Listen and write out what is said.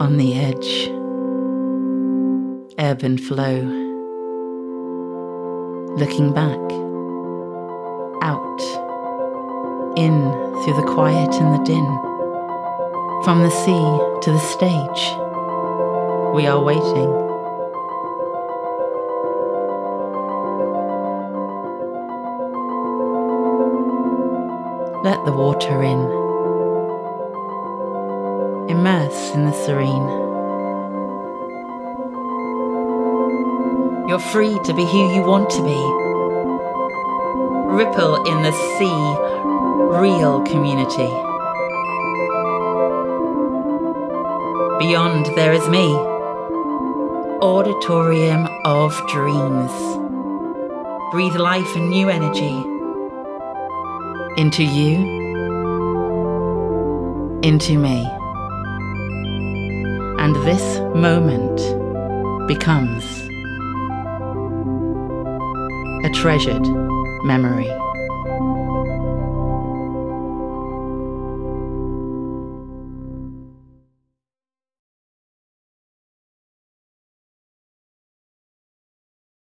on the edge, ebb and flow, looking back, out, in through the quiet and the din, from the sea to the stage. We are waiting. Let the water in. Immerse in the serene. You're free to be who you want to be. Ripple in the sea, real community. Beyond there is me, auditorium of dreams. Breathe life and new energy into you, into me. And this moment becomes a treasured memory.